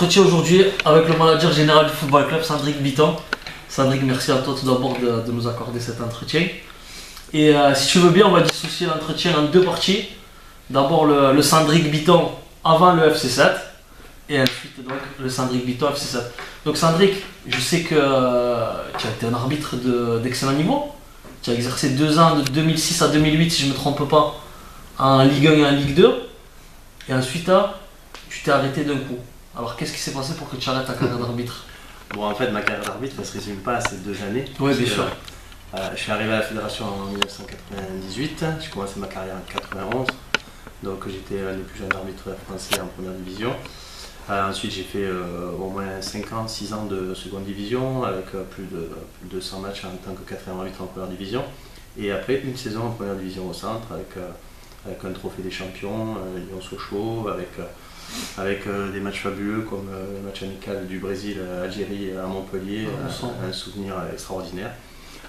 Entretien aujourd'hui avec le manager général du football club, Sandrick Biton. Sandrick, merci à toi tout d'abord de, nous accorder cet entretien. Et euh, si tu veux bien, on va dissocier l'entretien en deux parties. D'abord le, le Sandrick Biton avant le FC7 et ensuite donc le Sandrick Biton FC7. Donc Sandrick, je sais que euh, tu as été un arbitre de- d'excellent niveau. Tu as exercé deux ans de 2006 à 2008 si je ne me trompe pas en Ligue 1 et en Ligue 2. Et ensuite tu t'es arrêté d'un coup. Alors qu'est-ce qui s'est passé pour que tu arrêtes ta carrière d'arbitre Bon, en fait, ma carrière d'arbitre ne se résume pas à ces deux années. Oui, bien sûr. euh, je suis arrivé à la fédération en 1998. J'ai commencé ma carrière en 91. Donc, j'étais l'un des plus jeunes arbitres français en première division. Euh, ensuite, j'ai fait euh, au moins 5 ans, 6 ans de seconde division avec euh, plus, de, plus de 100 matchs en tant que quatrième arbitre en première division. Et après, une saison en première division au centre avec, euh, avec un trophée des champions, euh, Lyon-Sochaux, avec. Euh, avec euh, des matchs fabuleux comme euh, le match amical du Brésil-Algérie à Montpellier, Ah, on euh, sent. un souvenir extraordinaire.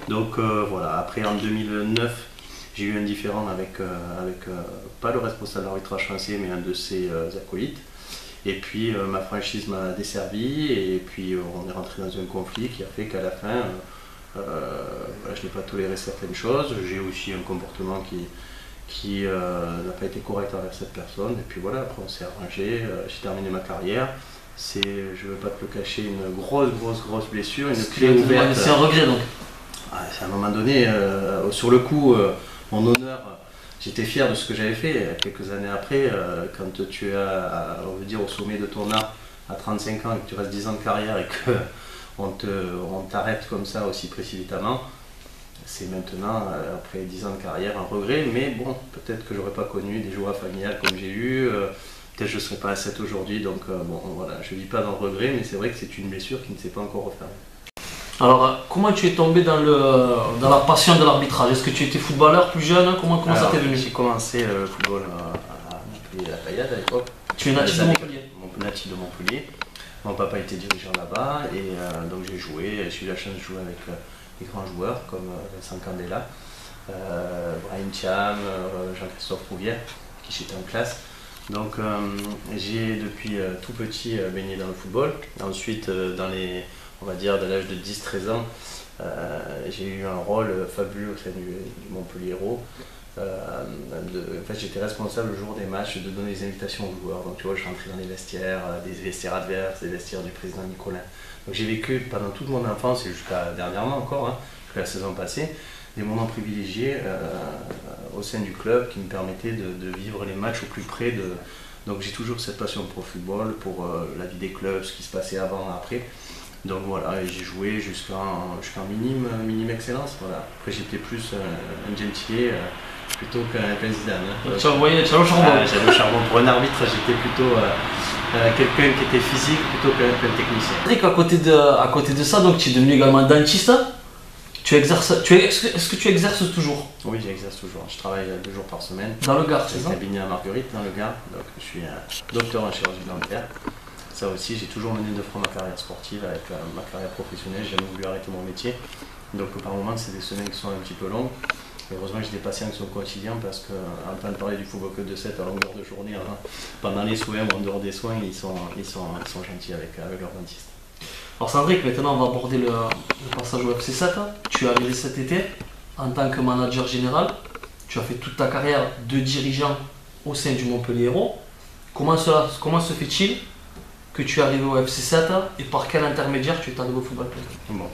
Donc euh, voilà, après en 2009, j'ai eu un différend avec, euh, avec euh, pas le responsable d'arbitrage français, mais un de ses euh, acolytes. Et puis euh, ma franchise m'a desservi, et puis euh, on est rentré dans un conflit qui a fait qu'à la fin, euh, euh, voilà, je n'ai pas toléré certaines choses. J'ai aussi un comportement qui, qui euh, n'a pas été correct envers cette personne. Et puis voilà, après on s'est arrangé, euh, j'ai terminé ma carrière. C'est, je ne veux pas te le cacher, une grosse, grosse, grosse blessure, une clé ouverte. C'est un regret donc. Ah, c'est à un moment donné, euh, sur le coup, mon honneur, j'étais fier de ce que j'avais fait. Quelques années après, quand tu es, à- on veut dire, au sommet de ton art à 35 ans et que tu restes 10 ans de carrière et que on t'arrête comme ça aussi précipitamment, c'est maintenant, euh, après 10 ans de carrière, un regret. Mais bon, peut-être que j'aurais pas connu des joies familiales comme j'ai eu. euh, Peut-être que je ne serais pas à 7 aujourd'hui, donc euh, bon, voilà, je ne vis pas dans le regret, mais c'est vrai que c'est une blessure qui ne s'est pas encore refermée. Alors comment tu es tombé dans, le, dans la passion de l'arbitrage? Est-ce que tu étais footballeur plus jeune? Comment, comment ça Alors, t'est venu? J'ai commencé le football à, Montpellier, à la Payade à l'époque. Tu es natif de Montpellier? Mon natif de Montpellier. Mon papa était dirigeant là-bas et euh, donc j'ai joué. J'ai eu la chance de jouer avec euh, grands joueurs comme euh, Vincent Candela, euh, Brian Thiam, euh, Jean-Christophe Rouvière, qui j'étais en classe. Donc j'ai depuis tout petit baigné dans le football. Ensuite, dans les, on va dire, de l'âge de 10-13 ans, j'ai eu un rôle fabuleux au sein du, du Montpellier en fait, j'étais responsable le jour des matchs de donner des invitations aux joueurs. Donc, tu vois, je rentrais dans les vestiaires, des vestiaires adverses, des vestiaires du président Nicolas. J'ai vécu pendant toute mon enfance et jusqu'à dernièrement encore, hein, jusqu'à la saison passée, des moments privilégiés euh, au sein du club qui me permettaient de, vivre les matchs au plus près de. Donc, j'ai toujours cette passion pour le football, pour euh, la vie des clubs, ce qui se passait avant, après. Donc voilà, j'ai joué jusqu'en jusqu'en minime, excellence. Après, j'étais plus euh, un gentilier euh, plutôt qu'un Zidane. hein. Donc, Tu as envoyé, charbon. Ah, J'avais le charbon. Pour un arbitre, j'étais plutôt euh, euh, quelqu'un qui était physique plutôt qu'un technicien. Patrick, à côté de, à côté de ça, donc tu es devenu également dentiste. Tu exerces, tu es, est-ce, que, tu exerces toujours? Oui, j'exerce toujours. Je travaille euh, deux jours par semaine. dans le Gard, c'est ça? cabinet à Marguerite, dans le Gard. Donc, je suis un docteur en chirurgie dentaire. Ça aussi, j'ai toujours mené de front ma carrière sportive avec ma carrière professionnelle. J'ai jamais voulu arrêter mon métier. Donc, par moments, c'est des semaines qui sont un petit peu longues. Heureusement, j'ai des patients qui sont quotidiens parce qu'en train de parler du football que de 7 à longueur de journée, hein, pendant les soins en dehors des soins, ils sont, ils sont, ils sont gentils avec, avec leur dentiste. Alors Sandrick, maintenant on va aborder le, passage au FC7. Tu es arrivé cet été en tant que manager général. Tu as fait toute ta carrière de dirigeant au sein du Montpellier Hérault. Comment, comment se fait-il que tu es arrivé au FC7 et par quel intermédiaire tu es arrivé au football club? Bon.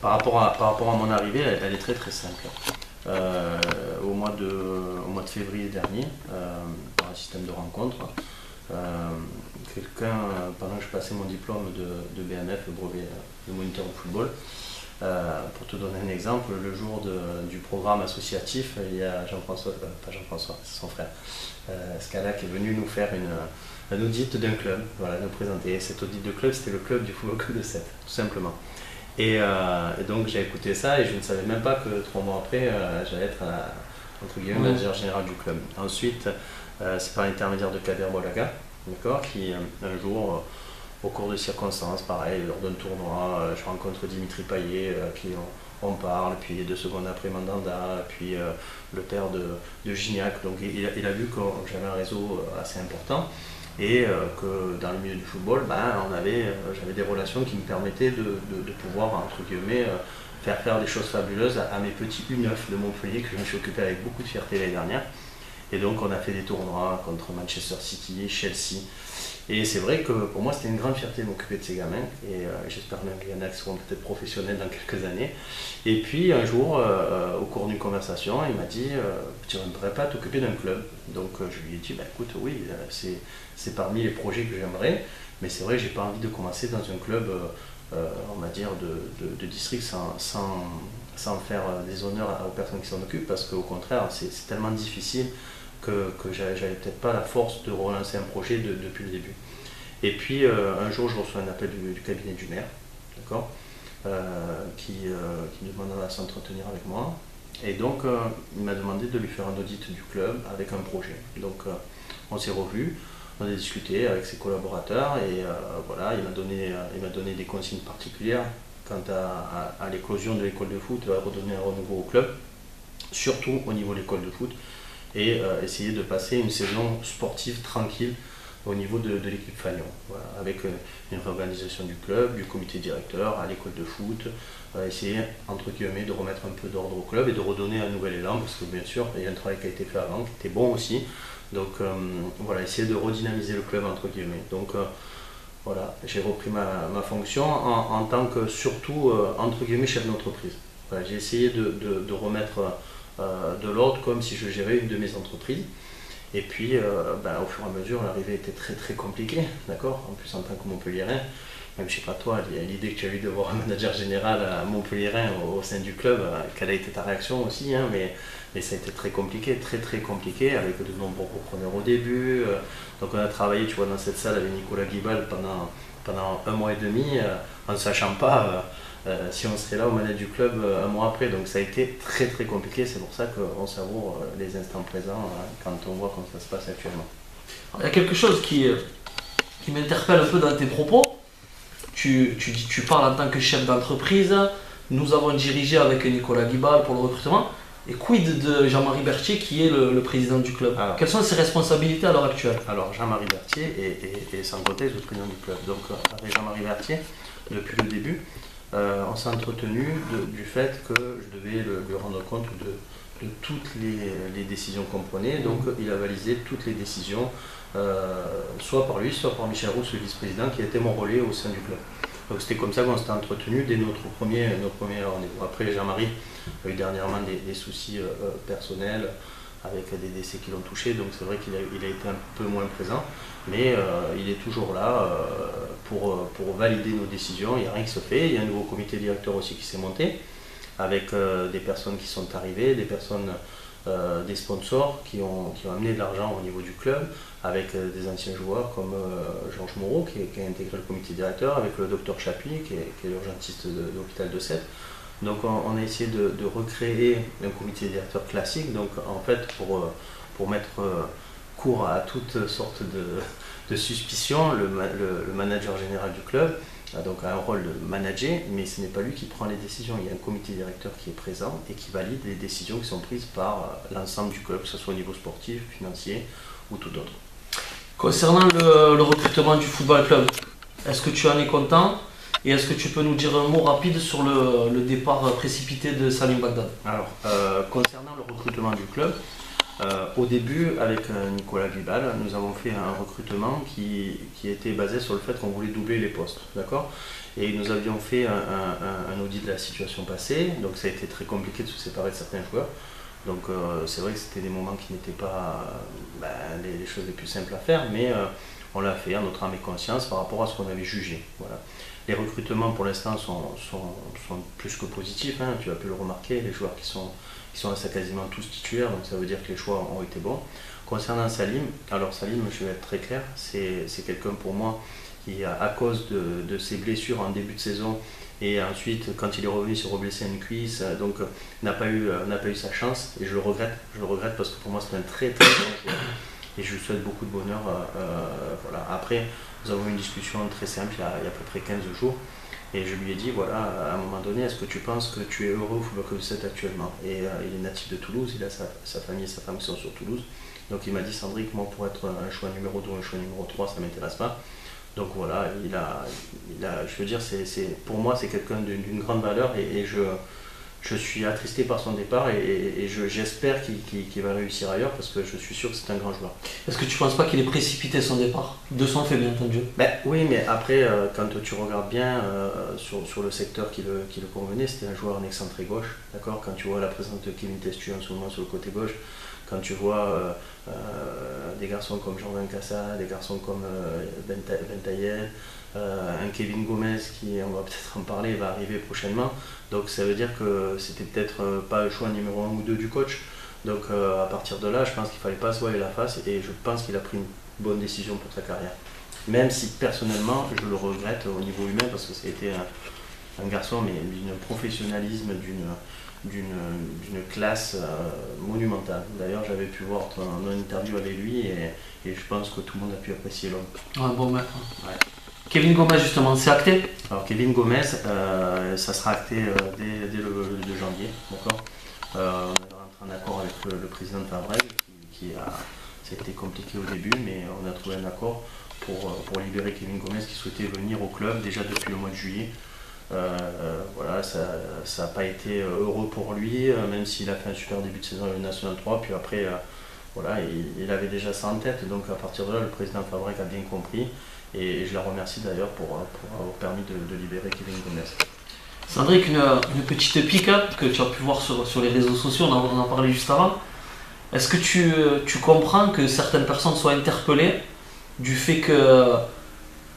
Par, rapport à, par rapport à mon arrivée, elle est très très simple. Euh, au, mois de, au mois de février dernier, euh, par un système de rencontre, euh, quelqu'un, pendant que je passais mon diplôme de, de BMF, le brevet de moniteur de football, pour te donner un exemple, le jour du programme associatif, il y a Jean-François, pas Jean-François, c'est son frère, Scala, qui est venu nous faire une, un audit d'un club, voilà, nous présenter. Et cet audit de club, c'était le club du football club de 7, tout simplement. Et, euh, et donc j'ai écouté ça et je ne savais même pas que trois mois après, euh, j'allais être euh, entre guillemets manager général du club. Ensuite, euh, c'est par l'intermédiaire de Kader Bolaga, d'accord, qui un jour, au cours de circonstances, pareil, lors d'un tournoi, je rencontre Dimitri Payet, puis on, on parle, puis deux secondes après Mandanda, puis le père de, de Gignac. Donc il, a- il a vu que j'avais un réseau assez important. Et que dans le milieu du football, ben, avait, j'avais des relations qui me permettaient de, pouvoir, entre guillemets, faire faire des choses fabuleuses à, mes petits U9 de Montpellier que je me suis occupé avec beaucoup de fierté l'année dernière. Et donc on a fait des tournois contre Manchester City, Chelsea. Et c'est vrai que pour moi c'était une grande fierté de m'occuper de ces gamins. Et euh, j'espère même qu'il y en a qui seront peut-être professionnels dans quelques années. Et puis un jour, euh, au cours d'une conversation, il m'a dit euh, Tu ne voudrais pas t'occuper d'un club? Donc je lui ai dit bah, Écoute, oui, c'est parmi les projets que j'aimerais. Mais c'est vrai que j'ai pas envie de commencer dans un club, on va dire, de, district sans, sans, faire des honneurs aux personnes qui s'en occupent. Parce qu'au contraire, c'est tellement difficile que, que j'avais peut-être pas la force de relancer un projet depuis le début. Et puis euh, un jour, je reçois un appel du, cabinet du maire, d'accord, euh, qui, euh, qui demande à s'entretenir avec moi. Et donc, il m'a demandé de lui faire un audit du club avec un projet. Donc, on s'est revus, on a discuté avec ses collaborateurs et voilà, il m'a donné, donné des consignes particulières quant à, à l'éclosion de l'école de foot, à redonner un renouveau au club, surtout au niveau de l'école de foot et euh, essayer de passer une saison sportive tranquille au niveau de, l'équipe Fagnon, avec euh, une réorganisation du club, du comité directeur, à l'école de foot, euh, essayer entre guillemets de remettre un peu d'ordre au club et de redonner un nouvel élan, parce que bien sûr, il y a un travail qui a été fait avant, qui était bon aussi. Donc voilà, essayer de redynamiser le club entre guillemets. Donc voilà, j'ai repris ma, fonction en, tant que surtout entre guillemets chef d'entreprise. j'ai essayé de, remettre de l'ordre comme si je gérais une de mes entreprises. Et puis, euh, ben, au fur et à mesure, l'arrivée était très très compliquée, d'accord? En plus, en tant que Montpellierin, même je sais pas toi, l'idée que tu as eu de voir un manager général à Montpellierin au, sein du club, euh, quelle a été ta réaction aussi, hein, mais, ça a été très compliqué, très très compliqué, avec de nombreux repreneurs au début. donc on a travaillé, tu vois, dans cette salle avec Nicolas Guibal pendant, pendant un mois et demi, en ne sachant pas euh, si on serait là au manette du club euh, un mois après. Donc ça a été très très compliqué, c'est pour ça qu'on savoure euh, les instants présents quand on voit comment ça se passe actuellement. Il y a quelque chose qui, qui m'interpelle un peu dans tes propos. Tu, tu, tu parles en tant que chef d'entreprise. Nous avons dirigé avec Nicolas Guibal pour le recrutement. Et quid de Jean-Marie Berthier qui est le, président du club? Quelles sont ses responsabilités à l'heure actuelle? Alors Jean-Marie Berthier est, est, sans côté le président du club. Donc avec Jean-Marie Berthier, depuis le début, euh, on s'est entretenu du fait que je devais lui rendre compte de, toutes les, décisions qu'on prenait. Donc il a validé toutes les décisions, euh, soit par lui, soit par Michel Rousse, le vice-président, qui était mon relais au sein du club. Donc c'était comme ça qu'on s'était entretenu dès notre premier, notre premier rendez-vous. Après Jean-Marie a eu dernièrement des, soucis euh, personnels avec des décès qui l'ont touché, donc c'est vrai qu'il a, été un peu moins présent, mais il est toujours là pour, pour valider nos décisions. Il n'y a rien qui se fait. Il y a un nouveau comité directeur aussi qui s'est monté avec euh, des personnes qui sont arrivées, des personnes, euh, des sponsors qui ont, amené de l'argent au niveau du club, avec euh, des anciens joueurs comme Georges Moreau qui, a intégré le comité directeur, avec le docteur Chapuis qui est, l'urgentiste de, l'hôpital de Sète. Donc on, a essayé de, recréer un comité directeur classique, donc en fait pour, pour mettre cours à toutes sortes de, de suspicion, le, manager général du club a donc un rôle de manager, mais ce n'est pas lui qui prend les décisions. Il y a un comité directeur qui est présent et qui valide les décisions qui sont prises par euh, l'ensemble du club, que ce soit au niveau sportif, financier ou tout autre. Concernant le, recrutement du football club, est-ce que tu en es content? Et est-ce que tu peux nous dire un mot rapide sur le, départ précipité de Salim Bagdad Alors, euh, concernant le recrutement du club, euh, au début, avec euh, Nicolas Guibal, nous avons fait un recrutement qui, était basé sur le fait qu'on voulait doubler les postes, d'accord? Et nous avions fait un, audit de la situation passée, donc ça a été très compliqué de se séparer de certains joueurs. Donc c'est vrai que c'était des moments qui n'étaient pas ben, les, choses les plus simples à faire, mais on l'a fait en notre âme et conscience par rapport à ce qu'on avait jugé. Voilà. Les recrutements pour l'instant sont, plus que positifs, hein. tu as pu le remarquer, les joueurs qui sont qui quasiment tous titulaires, donc ça veut dire que les choix ont été bons. Concernant Salim, alors Salim, je vais être très clair, c'est quelqu'un pour moi qui, à cause de, ses blessures en début de saison, et ensuite quand il est revenu, s'est reblessé une cuisse, donc n'a pas, eu, pas sa chance, et je le regrette, je regrette parce que pour moi c'est un très très bon joueur, et je lui souhaite beaucoup de bonheur. Euh, euh, voilà. Après, nous avons eu une discussion très simple il y a, à peu près 15 jours, et je lui ai dit, voilà, à un moment donné, est-ce que tu penses que tu es heureux au Football Club 7 actuellement? Et euh, il est natif de Toulouse, il a sa, famille et sa femme qui sont sur Toulouse. Donc il m'a dit Sandrick, moi pour être un choix numéro 2 un choix numéro 3, ça ne m'intéresse pas. Donc voilà, il a, il a, je veux dire, pour moi c'est quelqu'un d'une, grande valeur et, je, je suis attristé par son départ et, j'espère qu'il, va réussir ailleurs parce que je suis sûr que c'est un grand joueur. Est-ce que tu ne penses pas qu'il ait précipité son départ De son fait, bien entendu? Ben, oui, mais après, euh, quand tu regardes bien euh, sur, sur, le secteur qui le, qui le convenait, c'était un joueur en excentré gauche. D'accord? Quand tu vois la présence de Kevin Testu en ce moment sur le côté gauche, quand tu vois euh, des garçons comme Jean-Van Cassa, des garçons comme euh, Bentayel, un Kevin Gomez qui, on va peut-être en parler, va arriver prochainement. Donc ça veut dire que c'était peut-être pas le choix numéro 1 ou 2 du coach. Donc à partir de là, je pense qu'il fallait pas se voir la face et je pense qu'il a pris une bonne décision pour sa carrière. Même si personnellement, je le regrette au niveau humain parce que ça a été un, un garçon mais d'un professionnalisme, d'une d'une classe euh, monumentale. D'ailleurs, j'avais pu voir ton, interview avec lui et, je pense que tout le monde a pu apprécier l'homme. Ouais, bon, Kevin Gomez, justement, c'est acté? Alors, Kevin Gomez, euh, ça sera acté euh, dès, le, 2 janvier. D'accord? On est en accord avec le, président de Fabreg, qui, a. C'était compliqué au début, mais on a trouvé un accord pour, pour libérer Kevin Gomez qui souhaitait venir au club déjà depuis le mois de juillet. Euh, voilà, ça n'a pas été euh, heureux pour lui, euh, même s'il a fait un super début de saison avec National 3. Puis après, voilà, il, avait déjà ça en tête. Donc à partir de là, le président Fabrec a bien compris. Et, je la remercie d'ailleurs pour, avoir permis de, libérer Kevin Gomez. Cédric, une, une, petite pique que tu as pu voir sur, sur les réseaux sociaux, on en, a parlé juste avant. Est-ce que tu, tu, comprends que certaines personnes soient interpellées du fait que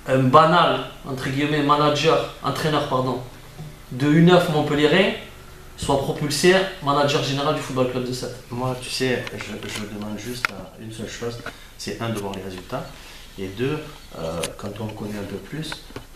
un banal, entre guillemets, manager, entraîneur, pardon, de U9 Montpellier soit propulsé manager général du Football Club de 7 Moi, tu sais, je, demande juste une seule chose, c'est un, de voir les résultats, et deux, euh, quand on connaît un peu plus,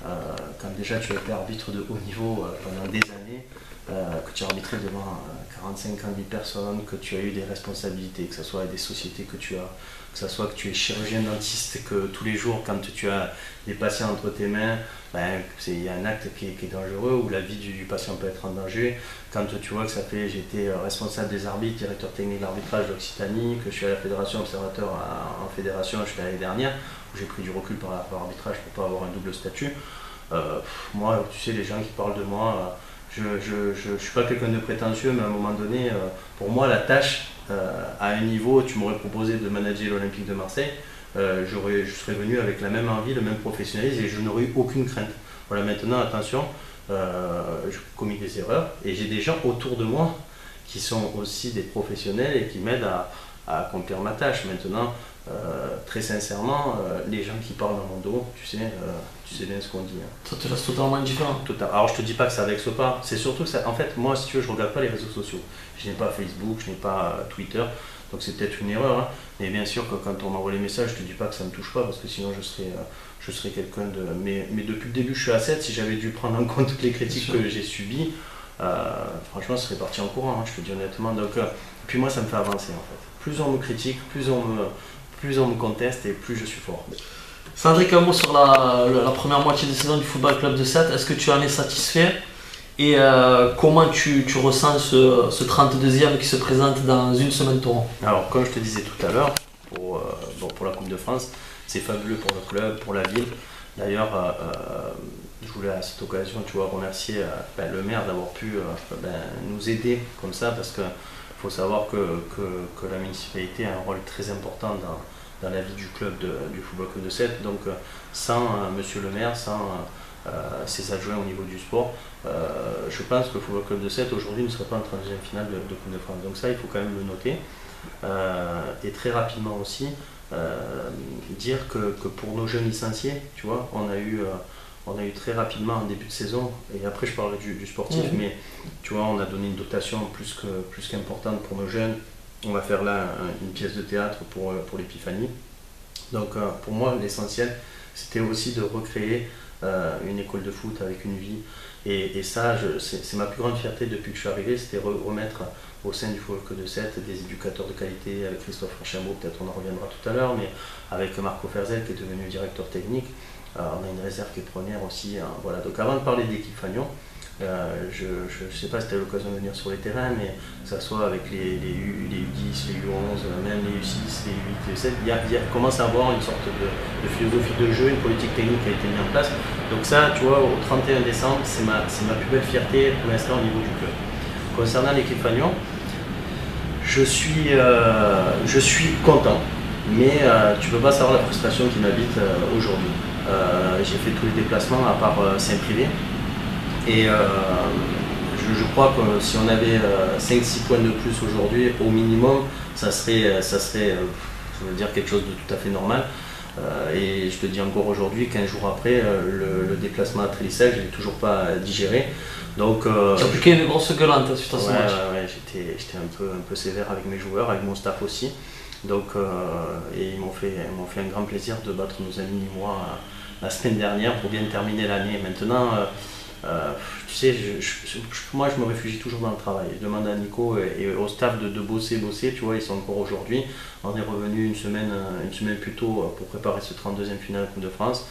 euh, quand déjà tu as été arbitre de haut niveau euh, pendant des années, que tu as arbitré devant 45 000 personnes, que tu as eu des responsabilités, que ce soit des sociétés que tu as que ce soit que tu es chirurgien dentiste, que tous les jours, quand tu as des patients entre tes mains, ben, il y a un acte qui est, dangereux, ou la vie du, patient peut être en danger. Quand tu vois que ça fait, j'étais responsable des arbitres, directeur technique de l'arbitrage d'Occitanie, que je suis à la fédération observateur en fédération, je suis l'année dernière, où j'ai pris du recul par l'arbitrage pour pas avoir un double statut. Euh, moi, tu sais, les gens qui parlent de moi, euh, je ne suis pas quelqu'un de prétentieux, mais à un moment donné, pour moi, la tâche, euh, à un niveau, tu m'aurais proposé de manager l'Olympique de Marseille, euh, je serais venu avec la même envie, le même professionnalisme et je n'aurais eu aucune crainte. Voilà, maintenant, attention, euh, j'ai commis des erreurs et j'ai des gens autour de moi qui sont aussi des professionnels et qui m'aident à, à accomplir ma tâche. Maintenant, euh, très sincèrement, euh, les gens qui parlent dans mon dos, tu sais, euh, tu sais bien ce qu'on dit. Hein. Ça te laisse totalement indifférent. Total. Alors je te dis pas que ça vexe pas, c'est surtout que ça. En fait, moi, si tu veux, je regarde pas les réseaux sociaux. Je n'ai pas Facebook, je n'ai pas Twitter, donc c'est peut-être une erreur. Hein. Mais bien sûr que quand on m'envoie les messages, je te dis pas que ça me touche pas, parce que sinon je serais, je serais quelqu'un de. Mais, mais depuis le début, je suis à 7. Si j'avais dû prendre en compte toutes les critiques que j'ai subies, franchement, ce serait parti en courant, hein, je te dis honnêtement. Donc, puis moi, ça me fait avancer en fait. Plus on me critique, plus on me plus on me conteste et plus je suis fort. Cédric, un mot sur la, première moitié de saison du Football Club de 7. Est-ce que tu en es satisfait? Et euh, comment tu, ressens ce, 32e qui se présente dans une semaine tournant Alors, comme je te disais tout à l'heure, pour, euh, pour la Coupe de France, c'est fabuleux pour le club, pour la ville. D'ailleurs, euh, je voulais à cette occasion tu vois, remercier ben, le maire d'avoir pu ben, nous aider comme ça parce que faut savoir que, que, la municipalité a un rôle très important dans, dans la vie du club de, du Football Club de Sète. Donc euh, sans euh, monsieur le maire, sans euh, ses adjoints au niveau du sport, je pense que le Football Club de Sète aujourd'hui ne serait pas en 32e finale de, Coupe de France. Donc ça, il faut quand même le noter. et très rapidement aussi, dire que, que, pour nos jeunes licenciés, tu vois, on a eu on a eu très rapidement en début de saison, et après je parlerai du, sportif, mais tu vois, on a donné une dotation plus qu'importante pour nos jeunes. On va faire là une pièce de théâtre pour, euh, pour l'épiphanie. Donc euh, pour moi, l'essentiel, c'était aussi de recréer euh, une école de foot avec une vie. Et, ça, c'est ma plus grande fierté depuis que je suis arrivé, c'était remettre au sein du que de 7 des éducateurs de qualité avec Christophe Rachameau, peut-être on en reviendra tout à l'heure, mais avec Marco Ferzel qui est devenu directeur technique, on a une réserve qui est première aussi. Hein. voilà. Donc avant de parler d'équipe Fagnon, euh, je ne sais pas si tu as l'occasion de venir sur les terrains, mais que ce soit avec les, les, U, les U10, les U11, même les U6, les U8, les U7, il, y a, commence à avoir une sorte de, philosophie de jeu, une politique technique qui a été mise en place. Donc ça, tu vois, au 31 décembre, c'est ma, plus belle fierté pour l'instant au niveau du club. Concernant l'équipe Fagnon, je suis, euh, content, mais euh, tu ne peux pas savoir la frustration qui m'habite aujourd'hui. J'ai fait tous les déplacements à part Saint-Privé. Et euh, je, crois que si on avait 5-6 euh, points de plus aujourd'hui, au minimum, ça serait, euh, ça serait je veux dire, quelque chose de tout à fait normal. et je te dis encore aujourd'hui, 15 jours après, le, déplacement à Trélissel, je ne l'ai toujours pas digéré. Donc, tu as pris une grosse gueulante suite à ce match. Ouais, j'étais un peu, un peu sévère avec mes joueurs, avec mon staff aussi. Donc, et ils m'ont fait, fait un grand plaisir de battre nos amis et moi la semaine dernière pour bien terminer l'année. Maintenant, euh, tu sais, moi je me réfugie toujours dans le travail. Je demande à Nico et, au staff de, bosser, bosser, tu vois, ils sont encore aujourd'hui. On est revenu une semaine, euh, une semaine plus tôt euh, pour préparer ce 32e finale Coupe de France.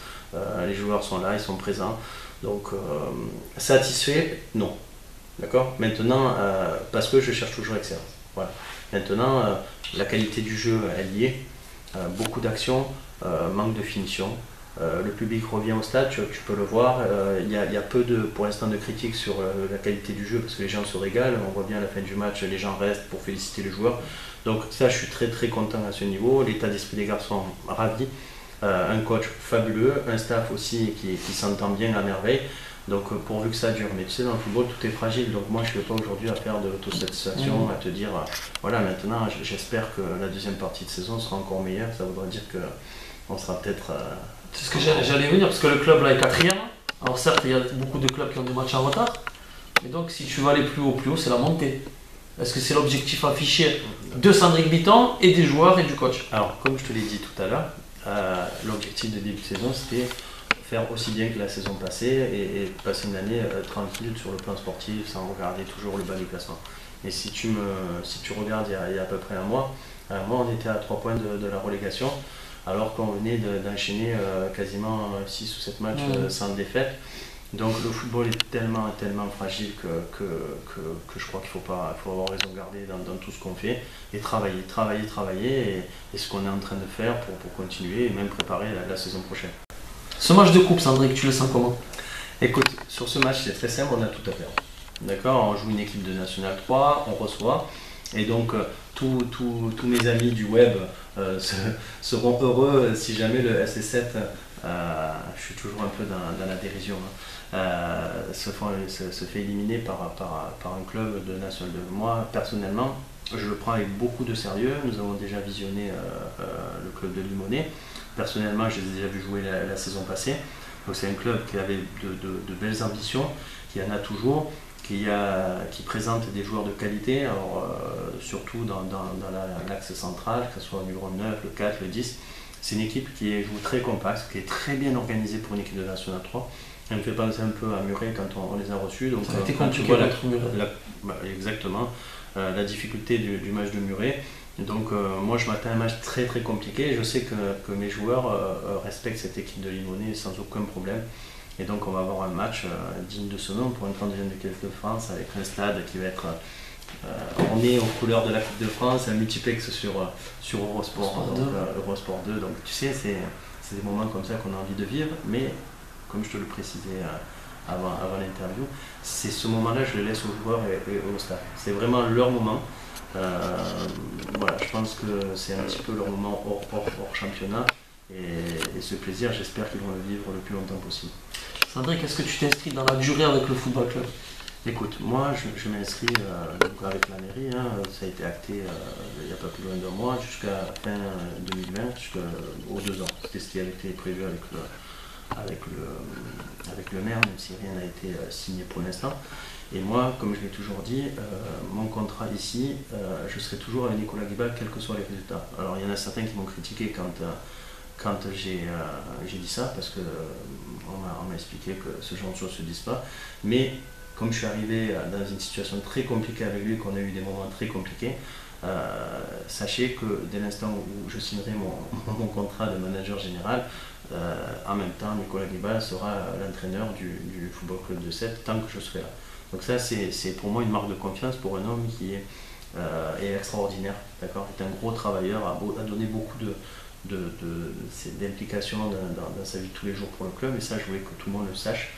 les joueurs sont là, ils sont présents. Donc, satisfait, non. D'accord? Maintenant, parce que je cherche toujours l'excellence. Voilà. Maintenant, la qualité du jeu, y est. beaucoup d'actions, manque de finition. Euh, le public revient au stade, tu, peux le voir. Euh, il y, a peu de, pour l'instant de critiques sur euh, la qualité du jeu parce que les gens se régalent. On voit bien à la fin du match, les gens restent pour féliciter les joueurs. Donc ça, je suis très très content à ce niveau. L'état d'esprit des garçons, ravi. un coach fabuleux, un staff aussi qui, s'entend bien à merveille. Donc pourvu que ça dure. Mais tu sais, dans le football, tout est fragile. Donc moi, je ne suis pas aujourd'hui à faire de l'autosatisfaction, mmh. à te dire, voilà, maintenant, j'espère que la deuxième partie de saison sera encore meilleure. Ça voudra dire qu'on sera peut-être c'est ce que j'allais venir, parce que le club là est quatrième. Alors certes, il y a beaucoup de clubs qui ont des matchs en retard. Mais donc si tu veux aller plus haut, plus haut, c'est la montée. Est-ce que c'est l'objectif affiché de Sandrick Bitton et des joueurs et du coach? Alors, comme je te l'ai dit tout à l'heure, euh, l'objectif de début de saison, c'était faire aussi bien que la saison passée et, passer une année euh, tranquille sur le plan sportif sans regarder toujours le bas du classement. Et si tu, me, si tu regardes il y, a, à peu près un mois, un mois on était à 3 points de la relégation alors qu'on venait d'enchaîner euh, quasiment 6 ou 7 matchs euh, sans défaite. Donc le football est tellement, tellement fragile que, que, je crois qu'il faut, pas, faut avoir raison de garder dans, tout ce qu'on fait et travailler, travailler, travailler et, ce qu'on est en train de faire pour, pour continuer et même préparer la, saison prochaine. Ce match de coupe, Sandrick, tu le sens comment? Écoute, sur ce match, c'est très simple, on a tout à faire. D'accord? On joue une équipe de National 3, on reçoit. Et donc, euh, tous mes amis du web euh, seront heureux si jamais le SC7, euh, je suis toujours un peu dans, la dérision, hein, se, fait éliminer par, un club de National 2. Moi, personnellement, je le prends avec beaucoup de sérieux. Nous avons déjà visionné le club de Limonest. Personnellement, je les ai déjà vu jouer la, saison passée. Donc c'est un club qui avait de, belles ambitions, qui en a toujours qui, a, qui présente des joueurs de qualité, alors, euh, surtout dans, l'axe central, que ce soit au numéro 9, le 4, le 10. C'est une équipe qui joue très compacte, qui est très bien organisée pour une équipe de National 3. Elle me fait penser un peu à Muret quand on, les a reçus. Donc, Ça a été euh, compliqué la, bah, exactement. Euh, la difficulté du, match de Muret. Donc moi je m'attends à un match très très compliqué. Je sais que, que mes joueurs respectent cette équipe de Limonet sans aucun problème. Et donc on va avoir un match euh, digne de ce nom pour une 32e de Coupe de France avec un stade qui va être euh, orné aux couleurs de la Coupe de France, un multiplex sur, euh, sur Eurosport, donc, Eurosport 2. Donc tu sais, c'est des moments comme ça qu'on a envie de vivre, mais comme je te le précisais avant, avant l'interview, c'est ce moment-là, je le laisse aux joueurs et, au staff. C'est vraiment leur moment. Voilà, je pense que c'est un petit peu leur moment hors, hors, championnat. Et, ce plaisir, j'espère qu'ils vont le vivre le plus longtemps possible. Sandrick, est-ce que tu t'inscris dans la durée avec le football club? Écoute, moi je, m'inscris euh, avec la mairie, hein. ça a été acté euh, il n'y a pas plus loin d'un mois, jusqu'à fin 2020, jusqu'aux deux ans. C'était ce qui avait été prévu avec le, avec le, avec le maire, même si rien n'a été euh, signé pour l'instant. Et moi, comme je l'ai toujours dit, mon contrat ici, je serai toujours avec Nicolas Guibal, quels que soient les résultats. Alors il y en a certains qui m'ont critiqué quand quand j'ai dit ça, parce que on m'a expliqué que ce genre de choses ne se disent pas. Mais comme je suis arrivé dans une situation très compliquée avec lui, qu'on a eu des moments très compliqués, sachez que dès l'instant où je signerai mon, contrat de manager général, en même temps, Nicolas Guibal sera l'entraîneur du, Football Club de Sète tant que je serai là. Donc ça, c'est pour moi une marque de confiance pour un homme qui est, extraordinaire, d'accord, est un gros travailleur, a, donné beaucoup de, d'implication dans, sa vie de tous les jours pour le club. Et ça, je voulais que tout le monde le sache.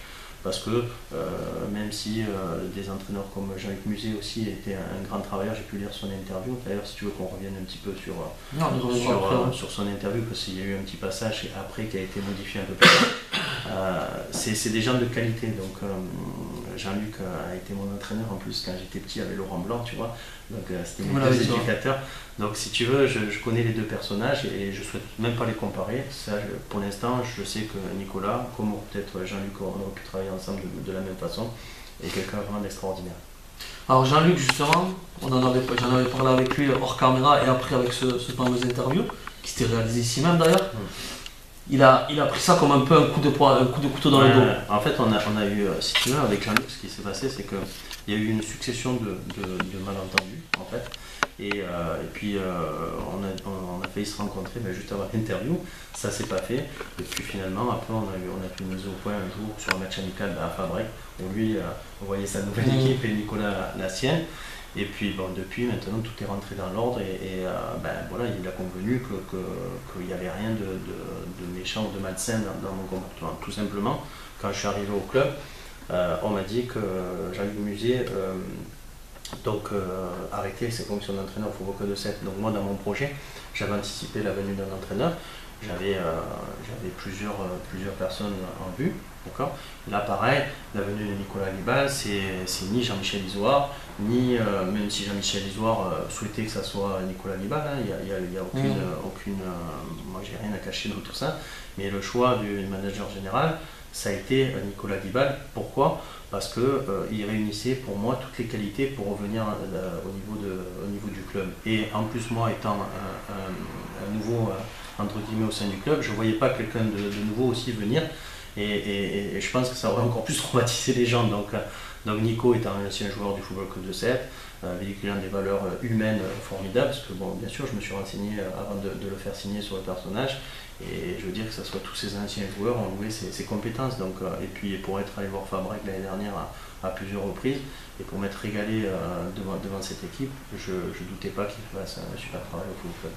Parce que euh, même si euh, des entraîneurs comme Jean-Luc Musée aussi était un, grand travailleur, j'ai pu lire son interview. D'ailleurs, si tu veux qu'on revienne un petit peu sur, euh, sur, son interview, parce qu'il y a eu un petit passage et après qui a été modifié un peu plus. c'est des gens de qualité. Donc Jean-Luc a été mon entraîneur en plus quand j'étais petit avec Laurent Blanc, tu vois. Donc c'était mes deux éducateurs. Donc si tu veux, je, connais les deux personnages et je souhaite même pas les comparer. Ça, pour l'instant, je sais que Nicolas, comme peut-être Jean-Luc, on aurait pu travailler ensemble de, la même façon, est quelqu'un vraiment d'extraordinaire. Alors Jean-Luc, justement, on en avait, j'en avais parlé avec lui hors caméra et après avec ce, ce fameux interview, qui s'était réalisé ici même d'ailleurs. Hmm. Il a, il a pris ça comme un peu un coup de, un coup de couteau dans le dos. En fait, on a, on a eu, euh, si tu veux, avec Jean-Luc, ce qui s'est passé, c'est qu'il y a eu une succession de, de malentendus, en fait. Euh, et, puis euh, on, a, on, a, failli se rencontrer mais juste avant l'interview, ça s'est pas fait. Et puis finalement, après, on a, eu, on a pu nous au point un jour sur un match amical à Fabrique, où lui euh, voyait sa nouvelle mmh. équipe et Nicolas la sienne. Et puis bon, depuis maintenant tout est rentré dans l'ordre et, ben, voilà, il a convenu qu'il n'y avait rien de, de, méchant ou de malsain dans, mon comportement. Tout simplement, quand je suis arrivé au club, on m'a dit que au musée donc euh, arrêter ses fonctions d'entraîneur au Football de 7. Donc moi dans mon projet, j'avais anticipé la venue d'un entraîneur, j'avais euh, plusieurs, euh, plusieurs personnes en vue. Là pareil, la venue de Nicolas Libal, c'est ni Jean-Michel Isoire, ni même si Jean-Michel Isoire souhaitait que ça soit Nicolas Libal, hein, il n'y a, a, aucune, mmh. aucune moi j'ai rien à cacher dans tout ça, mais le choix du manager général, ça a été Nicolas Libal. Pourquoi? Parce qu'il euh, réunissait pour moi toutes les qualités pour revenir euh, au, niveau du club. Et en plus, moi étant un, nouveau, euh, entre guillemets, au sein du club, je ne voyais pas quelqu'un de, nouveau aussi venir. Et, je pense que ça aurait encore plus traumatisé les gens. Donc, Nico étant un ancien joueur du Football Club de 7, véhiculant des valeurs humaines formidables, parce que bon, bien sûr, je me suis renseigné avant de le faire signer sur le personnage. Et je veux dire que ce soit tous ces anciens joueurs ont loué ses, compétences. Donc, euh, et puis pour être allé voir Fabrec l'année dernière à, plusieurs reprises, et pour m'être régalé euh, devant, devant, cette équipe, je ne doutais pas qu'il fasse un super travail au football club.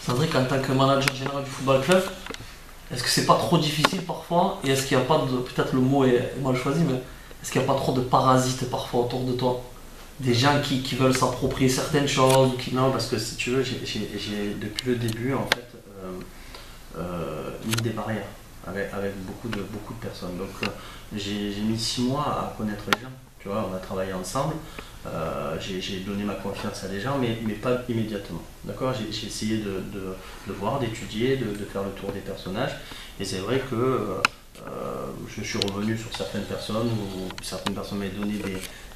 Cédric, en tant que manager général du football club, est-ce que c'est pas trop difficile parfois? Et est-ce qu'il n'y a pas. Peut-être le mot est mal choisi, mais est-ce qu'il n'y a pas trop de parasites parfois autour de toi? Des gens qui, veulent s'approprier certaines choses Non, parce que si tu veux, j'ai, depuis le début, en fait, euh, euh, mis des barrières avec, beaucoup, de, beaucoup de personnes. Donc euh, j'ai mis six mois à connaître les gens. Tu vois, on a travaillé ensemble. Euh, j'ai donné ma confiance à des gens, mais, mais pas immédiatement. D'accord? J'ai essayé de, de, voir, d'étudier, de, faire le tour des personnages. Et c'est vrai que je suis revenu sur certaines personnes où certaines personnes m'avaient donné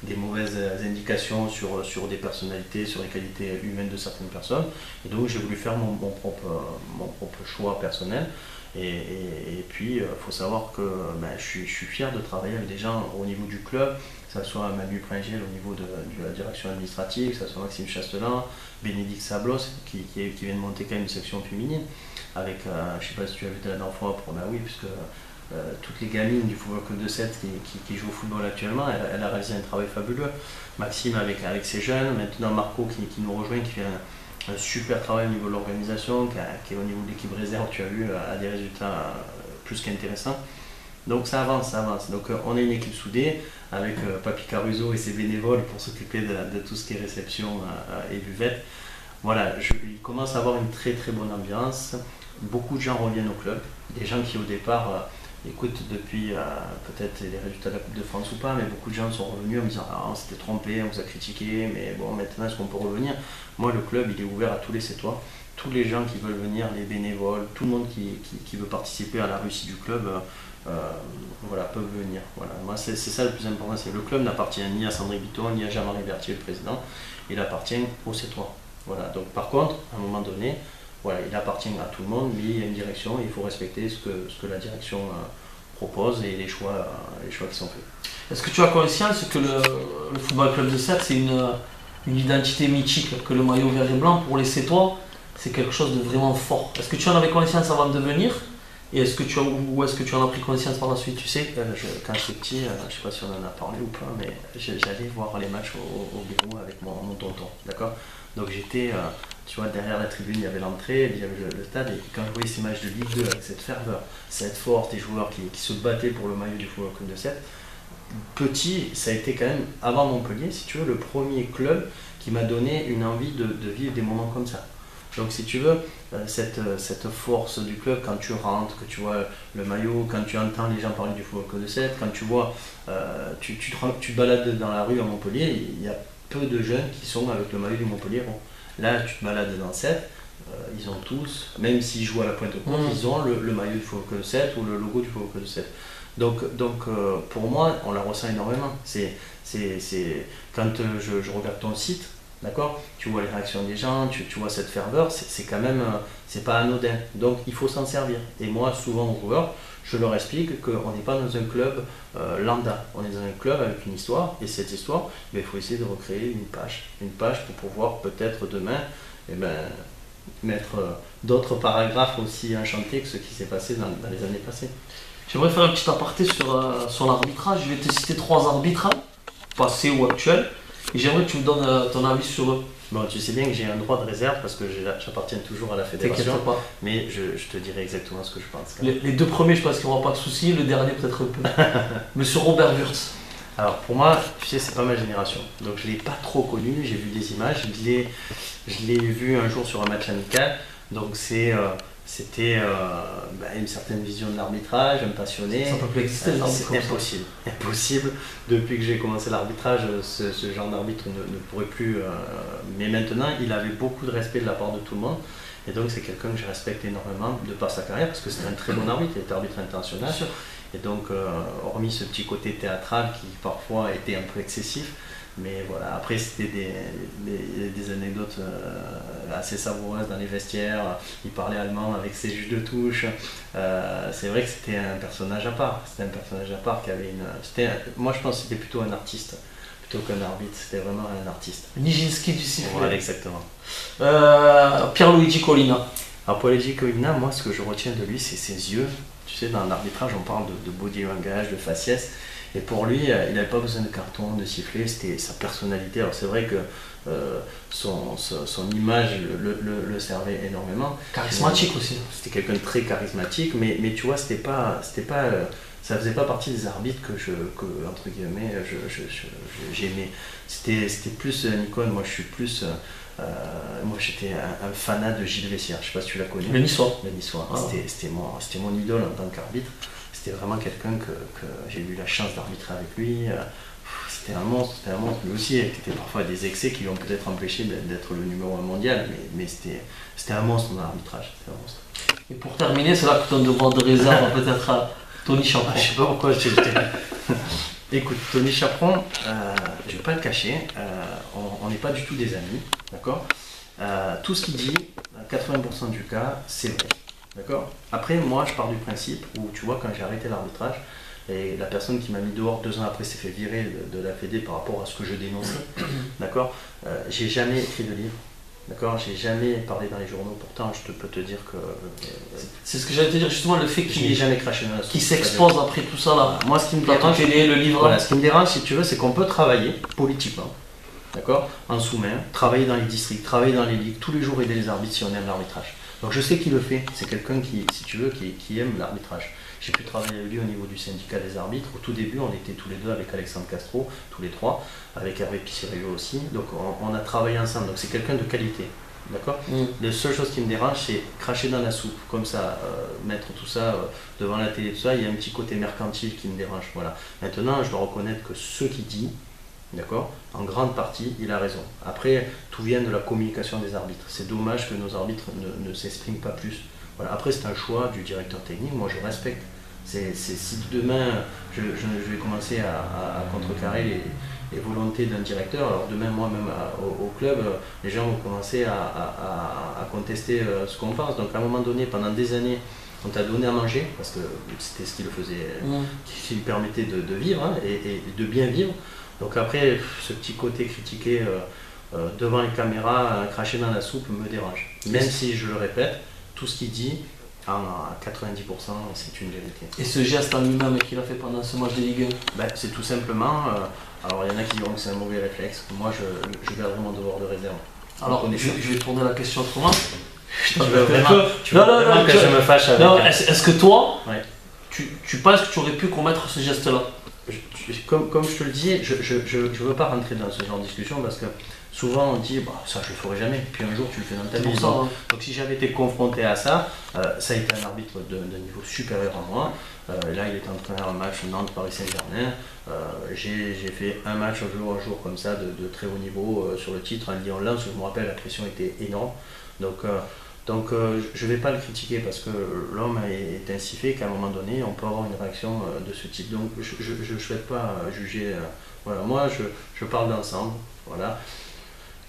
des, mauvaises indications sur, sur des personnalités, sur les qualités humaines de certaines personnes. Et donc j'ai voulu faire mon, propre, mon propre choix personnel. Et, puis il faut savoir que ben, je, suis, fier de travailler avec des gens au niveau du club, que ce soit Manu Pringel au niveau de, la direction administrative, que ce soit Maxime Chastelin, Bénédicte Sablos qui, qui, vient de monter quand même une section féminine. Avec, euh, je ne sais pas si tu as vu la dernière fois, pour ben oui, puisque euh, toutes les gamines du football club de 7 qui, jouent au football actuellement, elle, a réalisé un travail fabuleux. Maxime avec, avec ses jeunes, maintenant Marco qui, nous rejoint, qui fait un, super travail au niveau de l'organisation, qui, est au niveau de l'équipe réserve, tu as vu, a des résultats euh, plus qu'intéressants. Donc ça avance, ça avance. Donc euh, on est une équipe soudée avec Papi Caruso et ses bénévoles pour s'occuper de, tout ce qui est réception et buvette. Voilà, je, il commence à avoir une très très bonne ambiance. Beaucoup de gens reviennent au club, des gens qui au départ écoute, depuis euh, peut-être les résultats de la Coupe de France ou pas, mais beaucoup de gens sont revenus en me disant Ah, on s'était trompé, on vous a critiqué, mais bon, maintenant est-ce qu'on peut revenir? Moi, le club, il est ouvert à tous les sétois. Tous les gens qui veulent venir, les bénévoles, tout le monde qui, veut participer à la réussite du club, euh, euh, voilà, peuvent venir. Voilà. Moi, c'est ça le plus important. c'est Le club n'appartient ni à Sandrine Bitton, ni à Jean-Marie Berthier, le président. Il appartient aux sétois. Voilà. Donc, par contre, à un moment donné, voilà, il appartient à tout le monde, mais il y a une direction et il faut respecter ce que, ce que la direction euh, propose et les choix, euh, les choix qui sont faits. Est-ce que tu as conscience que le, Football Club de 7, c'est une, une identité mythique que le maillot vert et blanc, pour laisser toi, c'est quelque chose de vraiment fort? Est-ce que tu en avais conscience avant de venir? Et est-ce que tu as, ou est-ce que tu en as pris conscience par la suite, tu sais? Euh, je- quand j'étais petit, euh, je sais pas si on en a parlé ou pas, mais j'allais voir les matchs au, au bureau avec mon, mon tonton, d'accord? Donc j'étais, euh, tu vois, derrière la tribune, il y avait l'entrée, il y avait le, stade, et quand je voyais ces matchs de Ligue 2 avec cette ferveur, cette force des joueurs qui, se battaient pour le maillot du Football Club de 7, petit, ça a été quand même, avant Montpellier, si tu veux, le premier club qui m'a donné une envie de, vivre des moments comme ça. Donc si tu veux, euh, cette, euh, cette force du club, quand tu rentres, que tu vois le maillot, quand tu entends les gens parler du football Club de 7, quand tu vois, tu te balades dans la rue à Montpellier, il y a peu de jeunes qui sont avec le maillot du Montpellier. Bon, là, tu te balades dans 7, euh, ils ont tous, même s'ils jouent à la pointe de courte, Mm. ils ont le, le maillot du de 7 ou le logo du de 7. Donc, donc euh, pour moi, on la ressent énormément. C'est, c'est, c'est, quand euh, je, je regarde ton site, d'accord, tu vois les réactions des gens, tu, tu vois cette ferveur, c'est, c'est quand même, euh, c'est pas anodin. Donc il faut s'en servir. Et moi, souvent aux joueurs, je leur explique qu'on n'est pas dans un club euh, lambda, on est dans un club avec une histoire, et cette histoire, ben, il faut essayer de recréer une page, une page pour pouvoir peut-être demain, eh ben, mettre euh, d'autres paragraphes aussi enchantés que ce qui s'est passé dans, les années passées. J'aimerais faire un petit aparté sur, euh, l'arbitrage. Je vais te citer trois arbitres, passés ou actuels, et j'aimerais que tu me donnes ton avis sur eux. Bon, tu sais bien que j'ai un droit de réserve parce que j'appartiens toujours à la fédération, pas. mais je, je te dirai exactement ce que je pense. Les, les deux premiers, je pense qu'il n'y aura pas de souci. Le dernier, peut-être un peu. Monsieur Robert Wurtz. Alors pour moi, tu sais, c'est pas ma génération. Donc je l'ai pas trop connu, j'ai vu des images, je l'ai, je l'ai vu un jour sur un match amical. Donc c'est, euh, c'était euh, bah, une certaine vision de l'arbitrage, un passionné. Ça peut plus exister, arbitres C'est impossible. Impossible. Depuis que j'ai commencé l'arbitrage, ce, ce genre d'arbitre ne, ne pourrait plus. euh, mais maintenant, il avait beaucoup de respect de la part de tout le monde. Et donc, c'est quelqu'un que je respecte énormément de par sa carrière, parce que c'est un très bon arbitre, il était arbitre international. Et donc, euh, hormis ce petit côté théâtral qui parfois était un peu excessif, mais voilà, après c'était des, des, des anecdotes euh, assez savoureuses dans les vestiaires. Il parlait allemand avec ses juges de touche. Euh, c'est vrai que c'était un personnage à part. C'était un personnage à part qui avait une. moi, je pense que c'était plutôt un artiste plutôt qu'un arbitre. C'était vraiment un artiste. Nijinsky du sifflet. Voilà, exactement. Euh, Pierluigi Collina. Alors pour Luigi Colina, moi ce que je retiens de lui, c'est ses yeux. Tu sais, dans l'arbitrage, on parle de, de body language, de faciès. Et pour lui, euh, il n'avait pas besoin de carton, de sifflet, c'était sa personnalité. Alors c'est vrai que euh, son, son, son image le, le- le servait énormément. Charismatique aussi. C'était quelqu'un de très charismatique, mais, mais tu vois, c'était pas, c'était pas, euh, ça faisait pas partie des arbitres que je, que, entre guillemets, j'aimais. C'était, c'était plus Nikon, moi je suis plus, euh, moi j'étais un, un fanat de Gilles Vessière, je sais pas si tu l'as connu. Le Niçois. Le Niçois. Ah. C'était, c'était mon, c'était mon idole en tant qu'arbitre. C'était vraiment quelqu'un que, que j'ai eu la chance d'arbitrer avec lui. Euh, C'était un monstre, c'était un monstre. Lui aussi, il était parfois des excès qui l'ont peut-être empêché d'être le numéro un mondial, mais, mais c'était, c'était un monstre dans l'arbitrage. C'était. Et pour terminer, c'est là que ton devoir de réserve va peut-être à Tony Champron. Ah, je sais pas pourquoi je t'ai jeté. Écoute, Tony Chaperon, euh, je vais pas le cacher, euh, on- n'est pas du tout des amis, d'accord? Euh, Tout ce qu'il dit, à 80% du cas, c'est vrai, d'accord? Après, moi, je pars du principe où, tu vois, quand j'ai arrêté l'arbitrage, et la personne qui m'a mis dehors deux ans après s'est fait virer de, de la Fédé par rapport à ce que je dénonçais, d'accord? Euh, J'ai jamais écrit de livre, d'accord? J'ai jamais parlé dans les journaux, pourtant, je te, peux te dire que euh, C'est ce que j'allais te dire justement, le fait qu'il jamais craché dans la qu'il s'expose après tout ça là. Moi, ce qui me dérange, télé, le livre. voilà, ce qui me dérange, si tu veux, c'est qu'on peut travailler politiquement, d'accord, en sous-main, travailler dans les districts, travailler dans les ligues, tous les jours aider les arbitres si on aime l'arbitrage. Donc je sais qu'il le fait, c'est quelqu'un qui, si tu veux, qui, qui aime l'arbitrage. J'ai pu travailler avec lui au niveau du syndicat des arbitres. Au tout début, on était tous les deux avec Alexandre Castro, tous les trois, avec Hervé Piscirillo aussi. Donc on, on a travaillé ensemble. Donc c'est quelqu'un de qualité, d'accord Mm. la seule chose qui me dérange, c'est cracher dans la soupe, comme ça, euh, mettre tout ça euh, devant la télé, tout ça. Il y a un petit côté mercantile qui me dérange. Voilà. Maintenant, je dois reconnaître que ce qu'il dit, d'accord, en grande partie, il a raison. Après, tout vient de la communication des arbitres. C'est dommage que nos arbitres ne, ne s'expriment pas plus. Voilà. Après, c'est un choix du directeur technique. Moi, je respecte. C'est, si demain, je, je- je vais commencer à, à- à contrecarrer les, les volontés d'un directeur, alors demain, moi-même au, au club, euh, les gens vont commencer à, contester euh, ce qu'on pense. Donc, à un moment donné, pendant des années, on t'a donné à manger, parce que c'était ce qui le faisait, qui lui permettait de, de vivre hein, et, et de bien vivre. Donc après, ce petit côté critiqué, euh, euh, devant les caméras, cracher dans la soupe me dérange. Même si je le répète, tout ce qu'il dit, à 90%, c'est une vérité. Et ce geste en lui-même qu'il a fait pendant ce match de Ligue 1 ben, C'est tout simplement. alors, il y en a qui diront que c'est un mauvais réflexe. Moi, je, je garde mon devoir de réserve. Alors, je, je, vais tourner la question autrement. tu veux vraiment, tu veux vraiment que je me fâche avec. Non, est-ce que toi, tu, tu penses que tu aurais pu commettre ce geste-là? Comme, comme, je te le dis, je ne veux pas rentrer dans ce genre de discussion parce que souvent on dit bah, ça je le ferai jamais, puis un jour tu le fais dans ta vie. Hein. Donc, si j'avais été confronté à ça, euh, ça a été un arbitre d'un niveau supérieur à moi. Euh, là il est en train de faire un match Nantes-Paris Saint-Germain. Euh, j'ai fait un match un jour un jour comme ça de, très haut niveau sur le titre en Lyon-Lens, je me rappelle la pression était énorme. Donc donc je ne vais pas le critiquer parce que l'homme est ainsi fait qu'à un moment donné, on peut avoir une réaction de ce type. Donc je ne souhaite pas juger. voilà, moi je, parle d'ensemble. Voilà.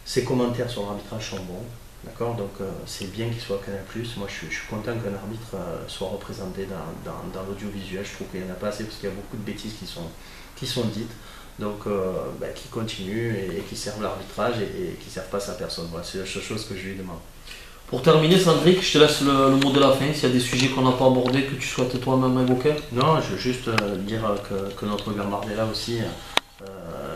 Ces commentaires sur l'arbitrage sont bons. D'accord? Donc c'est bien qu'il soit Canal+. Moi je, suis content qu'un arbitre soit représenté dans, l'audiovisuel. Je trouve qu'il n'y en a pas assez parce qu'il y a beaucoup de bêtises qui sont, qui sont dites. Donc, ben, qui continuent et, qui servent l'arbitrage et, qui ne servent pas sa personne. Voilà, c'est la seule chose que je lui demande. Pour terminer, Sandrick, je te laisse le, mot de la fin. S'il y a des sujets qu'on n'a pas abordés, que tu souhaites toi-même évoquer? Non, je veux juste euh, dire que, notre Gambardella aussi, euh,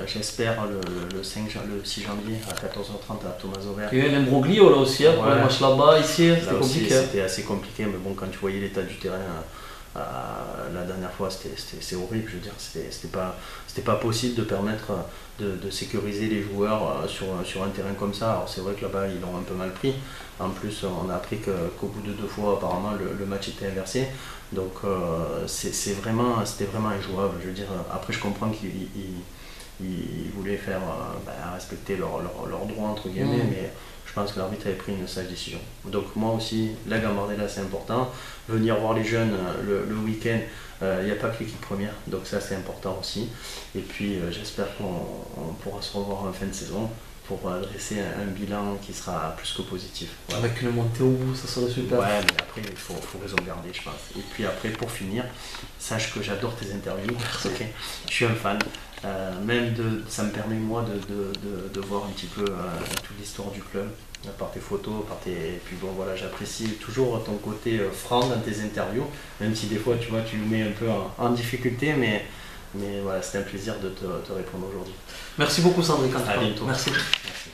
j'espère le, 5, le 6 janvier à 14h30 à Thomas Auvert. Il y a eu l'imbroglio là aussi, hein, le match là-bas, ici, c'était compliqué. Hein. C'était assez compliqué, mais bon, quand tu voyais l'état du terrain. Euh, la dernière fois, c'était horrible. Je veux dire, c'était pas, pas possible de permettre de, sécuriser les joueurs euh, sur, sur un terrain comme ça. Alors c'est vrai que là-bas ils l'ont un peu mal pris. En plus on a appris qu'au bout de deux fois apparemment le, match était inversé. Donc euh, c'est vraiment, c'était vraiment injouable. Je veux dire, après je comprends qu'ils voulaient faire euh, bah, respecter leurs leur, droits entre guillemets, mmh. mais je pense que l'arbitre avait pris une sage décision. Donc moi aussi, la Gambardella c'est important. Venir voir les jeunes le, le week-end, euh, il n'y a pas que l'équipe première, donc ça c'est important aussi. Et puis euh, j'espère qu'on pourra se revoir en fin de saison pour adresser un, bilan qui sera plus que positif. Avec une montée au bout, ça serait super. Ouais, mais après il faut, raison garder, je pense. Et puis après, pour finir, sache que j'adore tes interviews. Je suis un fan. Euh, même de, ça me permet moi de, voir un petit peu toute l'histoire du club par tes photos, par tes... Et puis bon voilà, j'apprécie toujours ton côté euh, franc dans tes interviews, même si des fois tu vois tu nous mets un peu en, difficulté, mais, mais voilà, c'était un plaisir de te, répondre aujourd'hui. Merci beaucoup Sandrine. À bientôt. Merci. Merci.